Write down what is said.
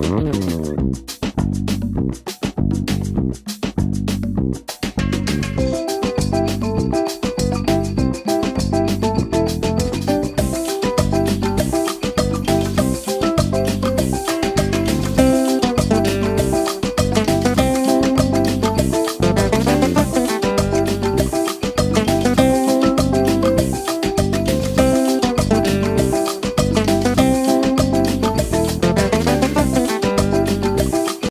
mm